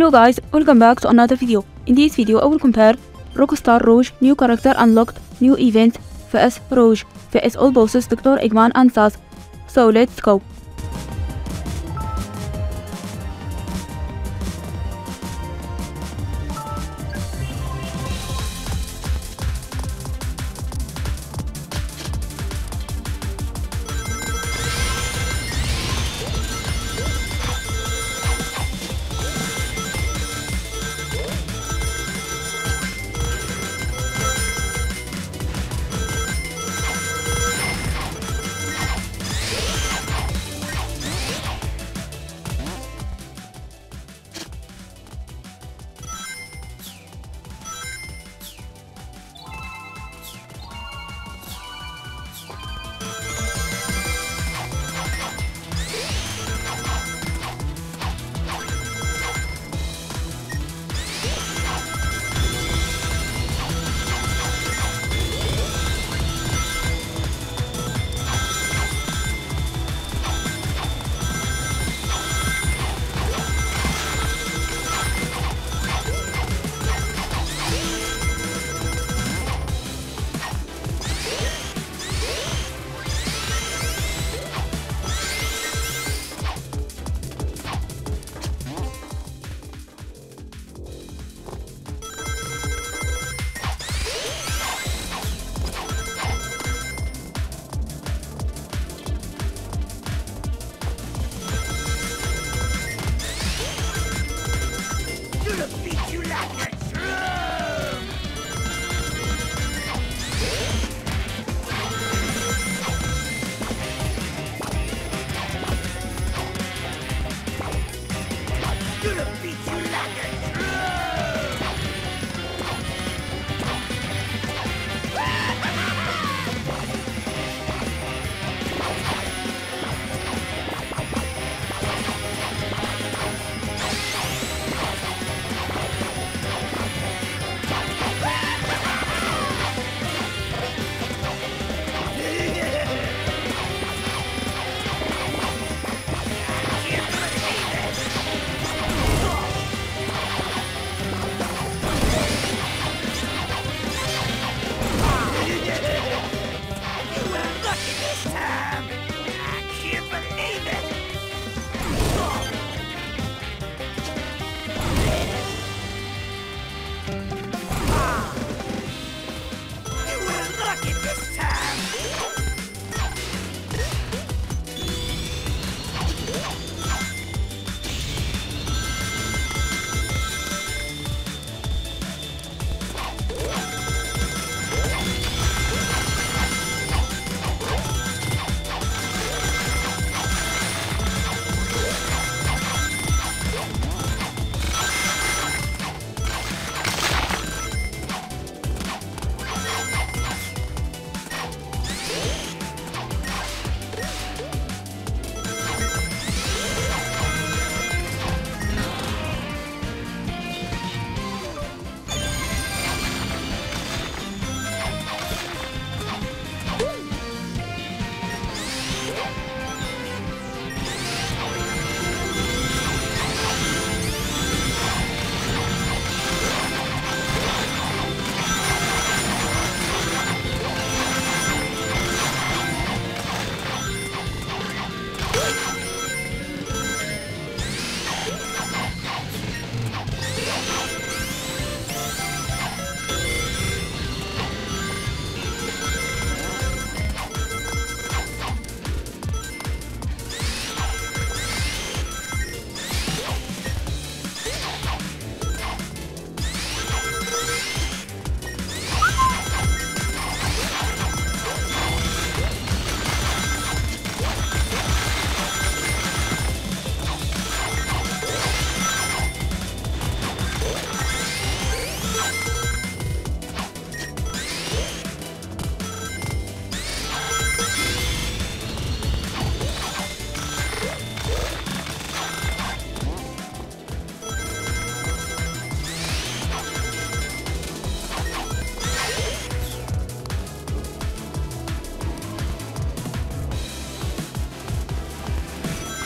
Hello guys, welcome back to another video. In this video, I will compare Rockstar Rouge new character unlocked, new event, vs Rouge, vs all bosses Dr. Eggman and Zazz. So let's go.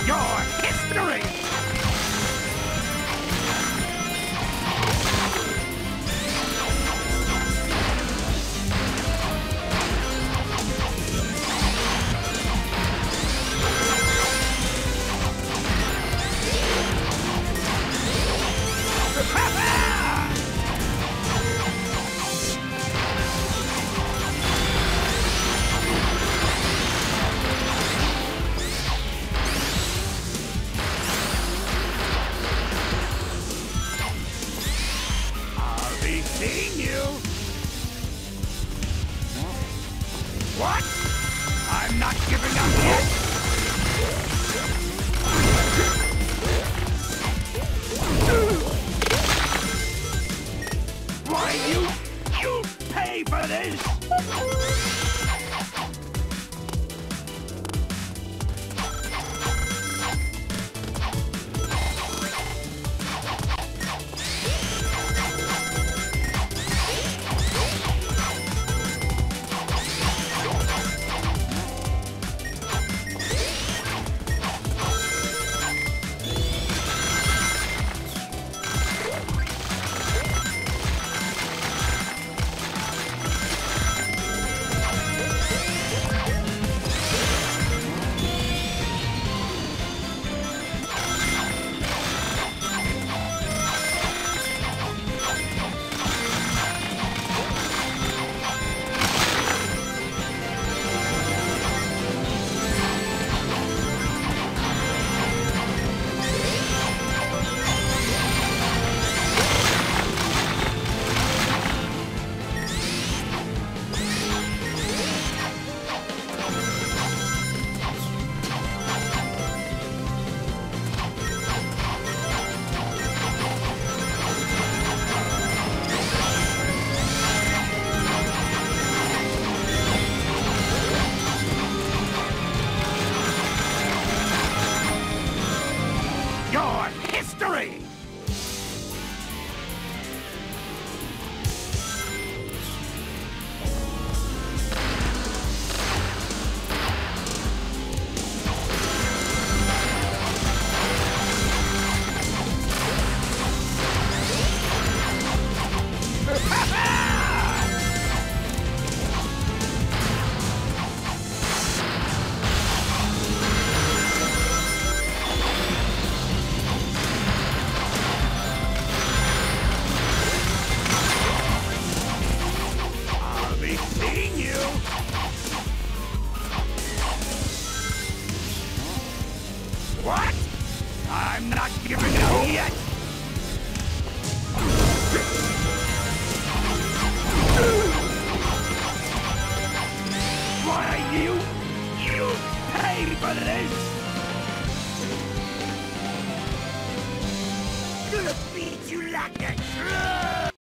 your history! Seen